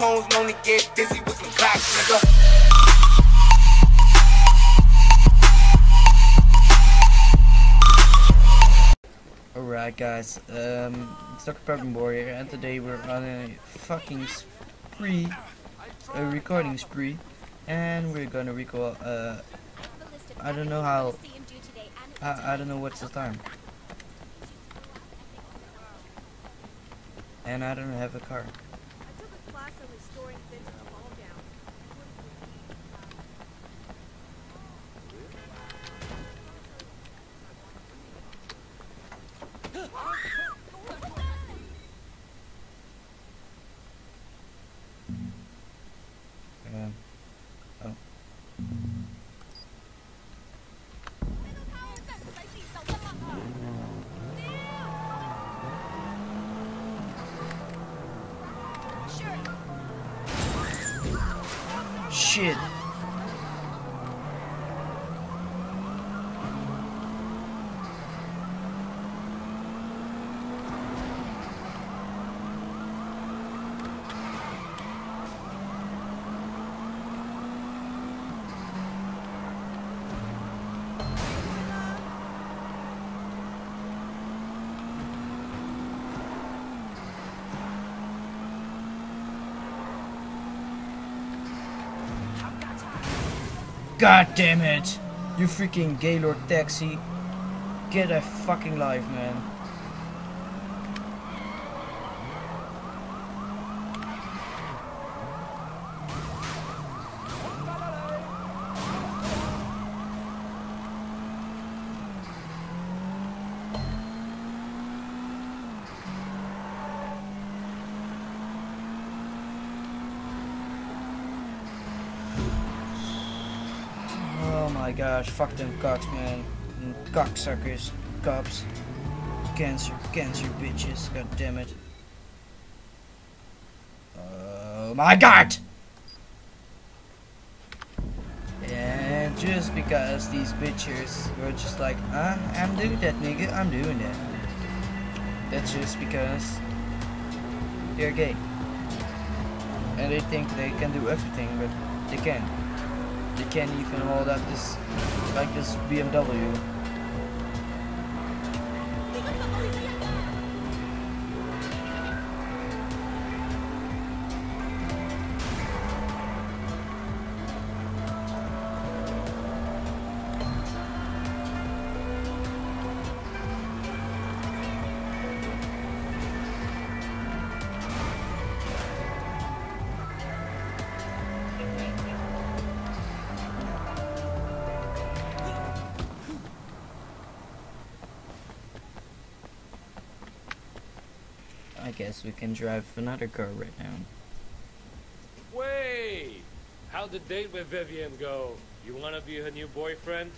To get busy with some clocks, nigga. Alright guys, um, it's Dr. Peppermint Warrior and today we're on a fucking spree, a recording spree, and we're gonna record, uh, I don't know how, I, I don't know what's the time, and I don't have a car. Class on vintage ball gowns. Um, Shit. God damn it! You freaking Gaylord taxi. Get a fucking life, man. My gosh, fuck them cocks, man. Cocksuckers, cops. Cancer, cancer bitches, god damn it. Oh my god! And just because these bitches were just like, uh, I'm doing that nigga, I'm doing that. That's just because they're gay. And they think they can do everything, but they can't. They can't even hold up this, like this BMW. Guess we can drive another car right now. Wait! How'd the date with Vivian go? You wanna be her new boyfriend?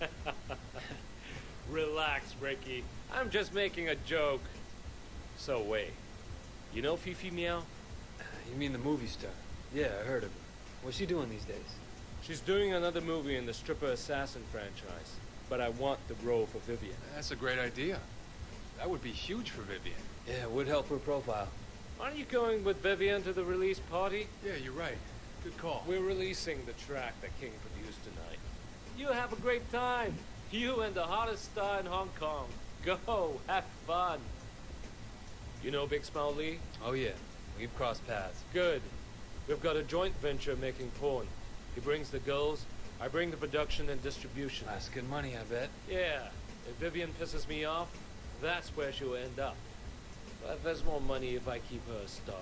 Relax, Ricky. I'm just making a joke. So wait, you know Fifi Meow? You mean the movie star? Yeah, I heard of her. What's she doing these days? She's doing another movie in the Stripper Assassin franchise, but I want the role for Vivian. That's a great idea. That would be huge for Vivian. Yeah, it would help her profile. Aren't you going with Vivian to the release party? Yeah, you're right. Good call. We're releasing the track that King produced tonight. You have a great time. You and the hottest star in Hong Kong. Go, have fun. You know Big Smile Lee? Oh yeah, we've crossed paths. Good. We've got a joint venture making porn. He brings the girls, I bring the production and distribution. That's good money, I bet. Yeah, if Vivian pisses me off, that's where she'll end up. But there's more money if I keep her a star.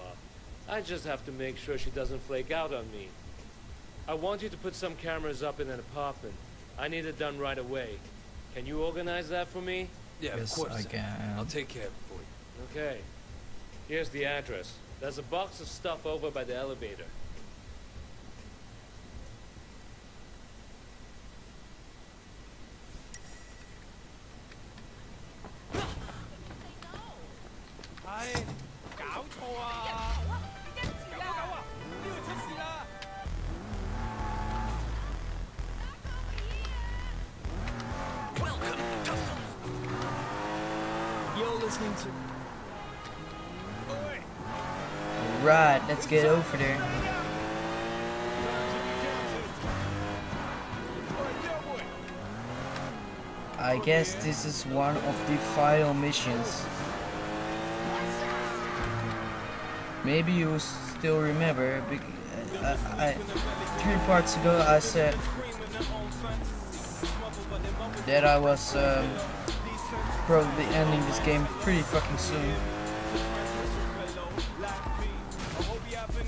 I just have to make sure she doesn't flake out on me. I want you to put some cameras up in an apartment. I need it done right away. Can you organize that for me? Yeah, Yes, of course. I can. I'll take care of it for you. Okay. Here's the address. There's a box of stuff over by the elevator. Let's get over there. I guess this is one of the final missions. Maybe you still remember, uh, I, I, three parts ago I said that I was um, probably ending this game pretty fucking soon.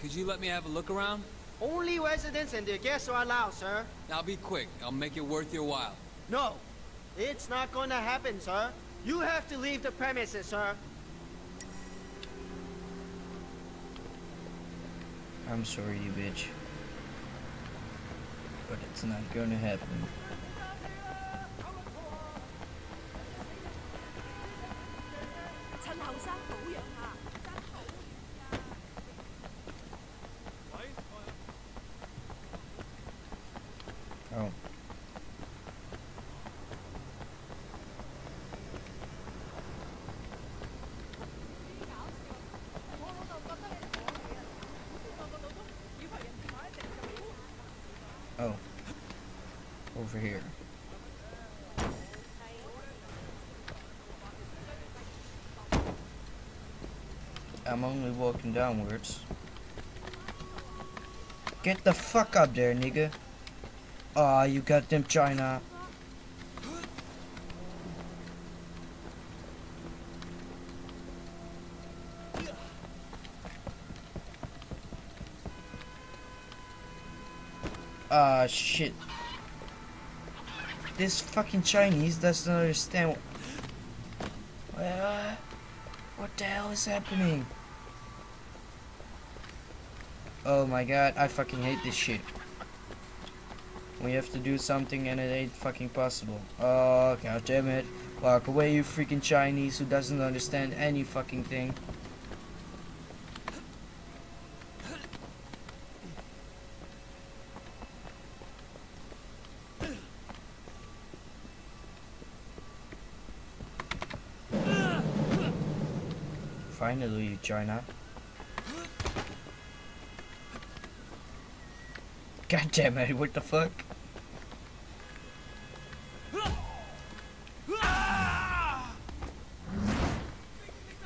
Could you let me have a look around? Only residents and their guests are allowed, sir. I'll be quick. I'll make it worth your while. No, it's not gonna happen, sir. You have to leave the premises, sir. I'm sorry, you bitch. But it's not gonna happen. I'm only walking downwards. Get the fuck up there, nigga. Aw, you got goddamn China. Ah, shit. This fucking Chinese doesn't understand. wh- Uh, what the hell is happening? Oh my god, I fucking hate this shit. We have to do something and it ain't fucking possible. Oh, god damn it. Walk away, you freaking Chinese who doesn't understand any fucking thing. Finally, you China. God damn it, what the fuck?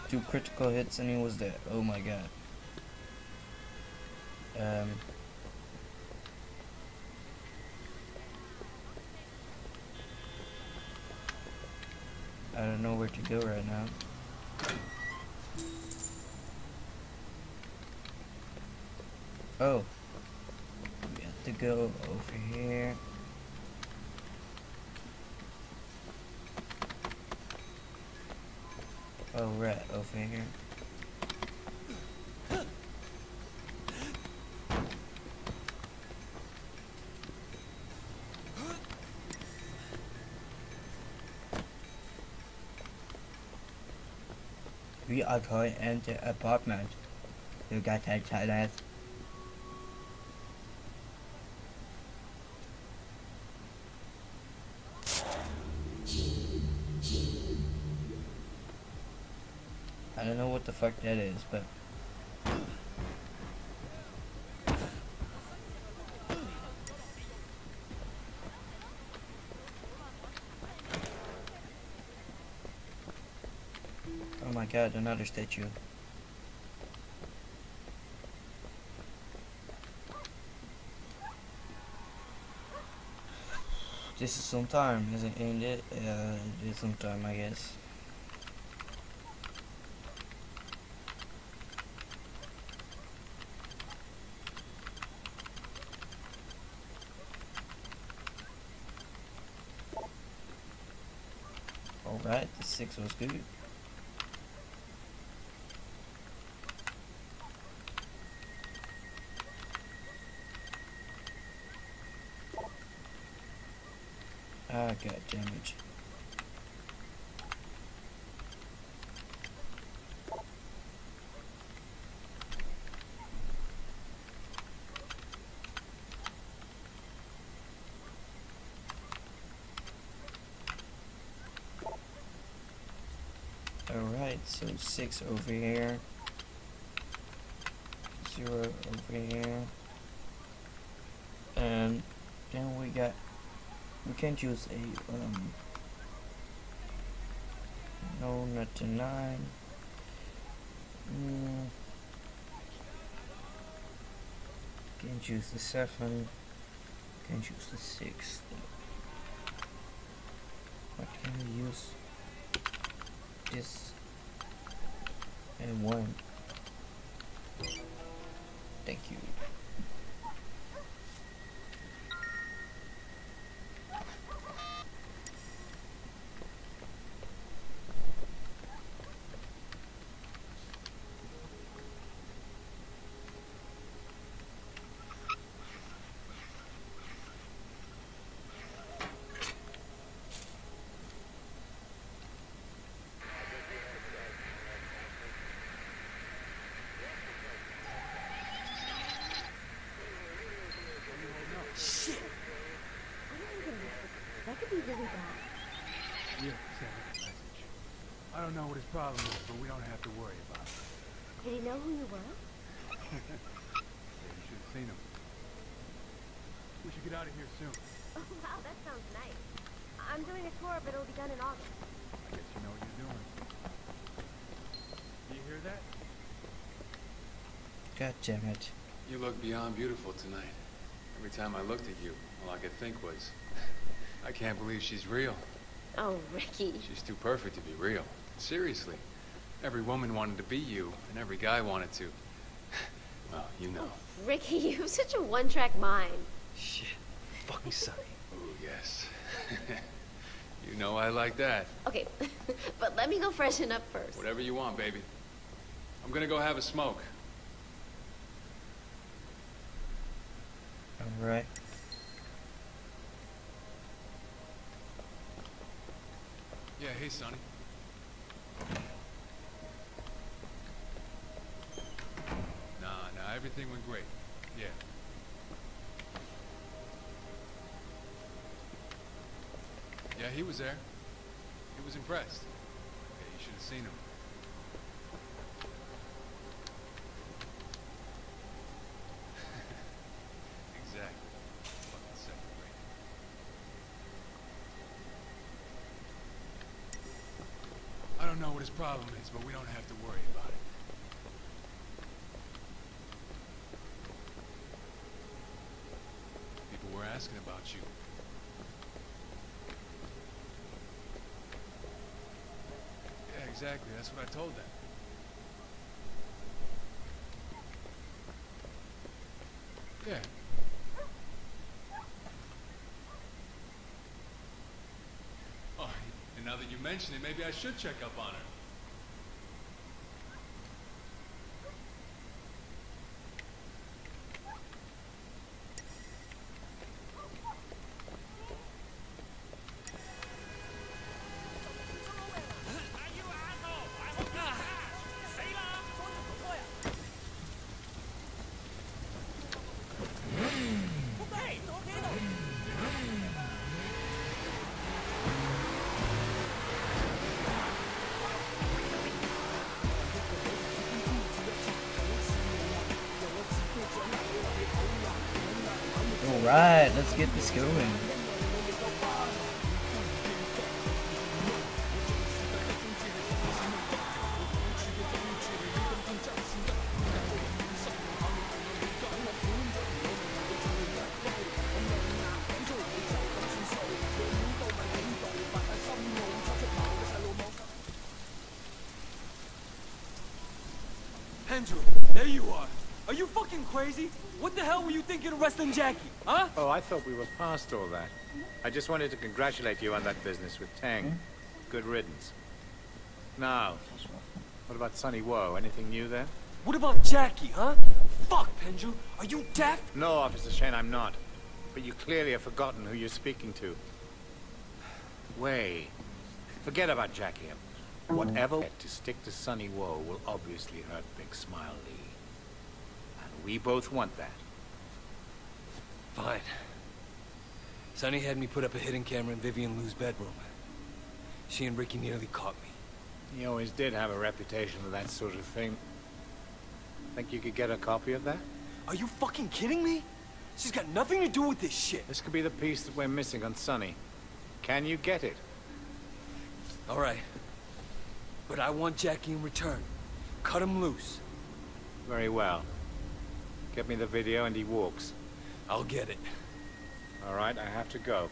Two critical hits and he was dead. Oh my god. Um. I don't know where to go right now. Oh. To go over here. Oh, right, over here. We are going into apartment. You got that toilet? Don't know what the fuck that is, but Oh my god, another statue. This is some time, isn't it? Yeah, it is some time, I guess. six was good. Ah, got damage. So six over here. Zero over here. And then we got we can choose a um no not the nine. Mm. Can choose the seven. Can choose the six. What can we use? This and one. Thank you. That could be really bad. Yeah, send him a message. I don't know what his problem is, but we don't have to worry about it. Did he know who you were? Yeah, you should have seen him. We should get out of here soon. Oh, wow, that sounds nice. I'm doing a tour, but it'll be done in August. I guess you know what you're doing. Do you hear that? God damn it. You look beyond beautiful tonight. Every time I looked at you, all I could think was, I can't believe she's real. Oh, Ricky. She's too perfect to be real. Seriously. Every woman wanted to be you, and every guy wanted to. well, you know. Oh, Ricky, you have such a one-track mind. Shit. Fucking Sonny. Oh, yes. you know I like that. Okay, but let me go freshen up first. Whatever you want, baby. I'm gonna go have a smoke. Alright. Yeah, hey, Sonny. Nah, nah, everything went great. Yeah. Yeah, he was there. He was impressed. Yeah, you should have seen him. exactly. Fucking second rate. I don't know what his problem is, but we don't have to worry about it. People were asking about you. Yeah, exactly. That's what I told them. Yeah. Oh, now that you mention it, maybe I should check up on her. Alright, let's get this going. Andrew, there you are. Are you fucking crazy? What the hell were you thinking of arresting Jackie? Huh? Oh, I thought we were past all that. I just wanted to congratulate you on that business with Tang. Hmm? Good riddance. Now, what about Sonny Wo? Anything new there? What about Jackie, huh? Fuck, Pendrew. Are you deaf? No, Officer Shen, I'm not. But you clearly have forgotten who you're speaking to. way. Forget about Jackie. Whatever to stick to Sonny Wo will obviously hurt Big Smile Lee. And we both want that. Fine. Sonny had me put up a hidden camera in Vivian Lou's bedroom. She and Ricky nearly caught me. He always did have a reputation for that sort of thing. Think you could get a copy of that? Are you fucking kidding me? She's got nothing to do with this shit. This could be the piece that we're missing on Sonny. Can you get it? All right. But I want Jackie in return. Cut him loose. Very well. Get me the video and he walks. I'll get it. All right, I have to go.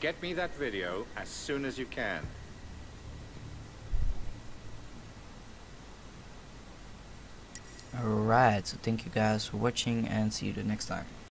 Get me that video as soon as you can. Alright, so thank you guys for watching and see you the next time.